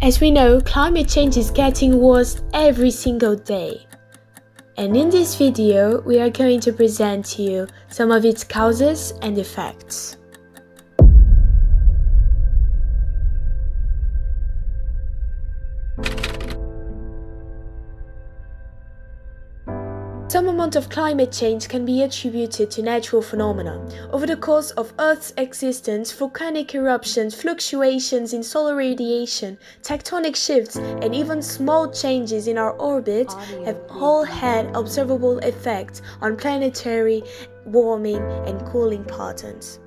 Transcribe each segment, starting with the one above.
As we know, climate change is getting worse every single day. And in this video, we are going to present to you some of its causes and effects. Some amount of climate change can be attributed to natural phenomena. Over the course of Earth's existence, volcanic eruptions, fluctuations in solar radiation, tectonic shifts, and even small changes in our orbit have all had observable effects on planetary warming and cooling patterns.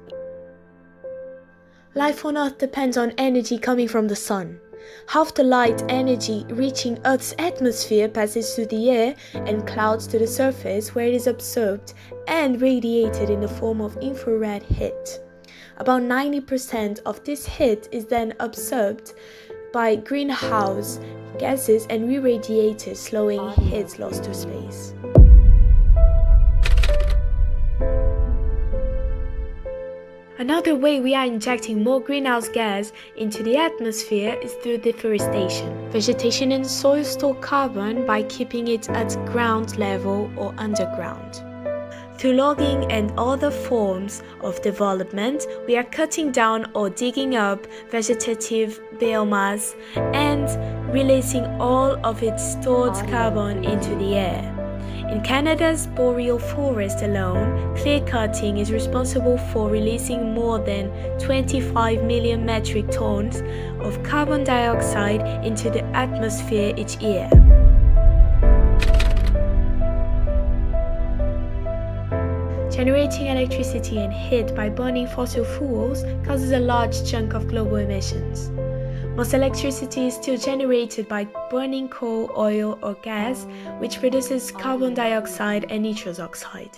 Life on Earth depends on energy coming from the sun. Half the light energy reaching Earth's atmosphere passes through the air and clouds to the surface where it is absorbed and radiated in the form of infrared heat. About 90% of this heat is then absorbed by greenhouse gases and re-radiated, slowing heat loss to space. Another way we are injecting more greenhouse gas into the atmosphere is through deforestation. Vegetation and soil store carbon by keeping it at ground level or underground. Through logging and other forms of development, we are cutting down or digging up vegetative biomass and releasing all of its stored carbon into the air. In Canada's boreal forest alone, clear cutting is responsible for releasing more than 25 million metric tons of carbon dioxide into the atmosphere each year. Generating electricity and heat by burning fossil fuels causes a large chunk of global emissions. Most electricity is still generated by burning coal, oil, or gas, which produces carbon dioxide and nitrous oxide.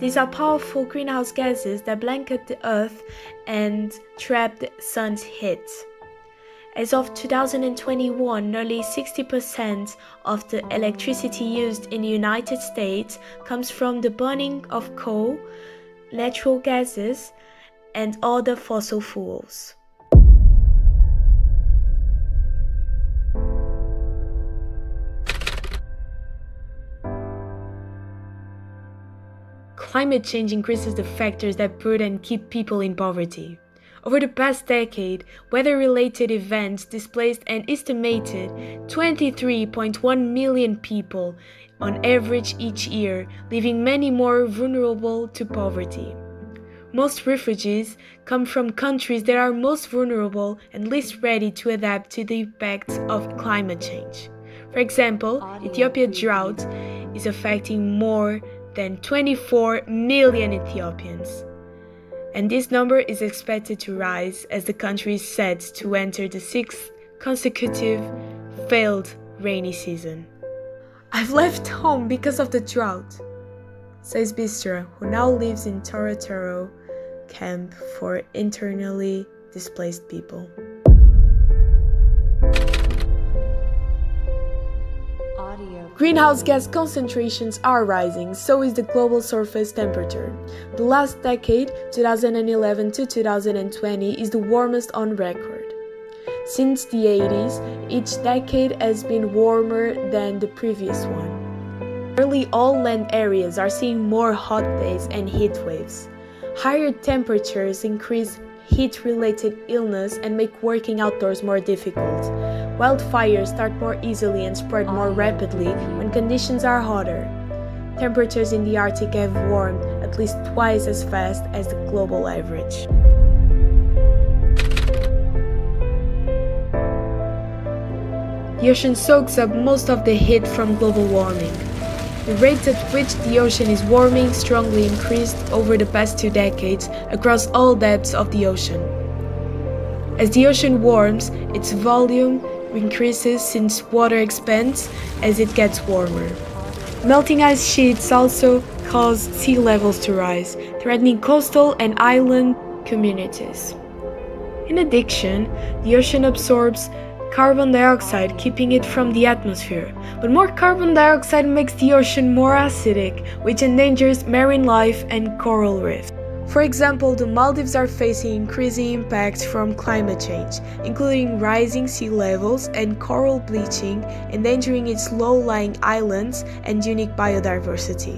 These are powerful greenhouse gases that blanket the earth and trap the sun's heat. As of 2021, nearly 60% of the electricity used in the United States comes from the burning of coal, natural gases, and other fossil fuels. Climate change increases the factors that put and keep people in poverty. Over the past decade, weather related events displaced an estimated 23.1 million people on average each year, leaving many more vulnerable to poverty. Most refugees come from countries that are most vulnerable and least ready to adapt to the impacts of climate change. For example, Ethiopia drought is affecting more than 24 million Ethiopians. And this number is expected to rise as the country is set to enter the sixth consecutive failed rainy season. I've left home because of the drought, says Bistra, who now lives in Torotoro camp for internally displaced people. Greenhouse gas concentrations are rising, so is the global surface temperature. The last decade, 2011 to 2020, is the warmest on record. Since the 80s, each decade has been warmer than the previous one. Nearly all land areas are seeing more hot days and heat waves. Higher temperatures increase heat related illness and make working outdoors more difficult. Wildfires start more easily and spread more ah. rapidly when conditions are hotter. Temperatures in the Arctic have warmed at least twice as fast as the global average. The ocean soaks up most of the heat from global warming. The rate at which the ocean is warming strongly increased over the past two decades across all depths of the ocean. As the ocean warms, its volume increases since water expands as it gets warmer. Melting ice sheets also cause sea levels to rise, threatening coastal and island communities. In addition, the ocean absorbs carbon dioxide, keeping it from the atmosphere. But more carbon dioxide makes the ocean more acidic, which endangers marine life and coral reefs. For example, the Maldives are facing increasing impacts from climate change, including rising sea levels and coral bleaching, endangering its low lying islands and unique biodiversity.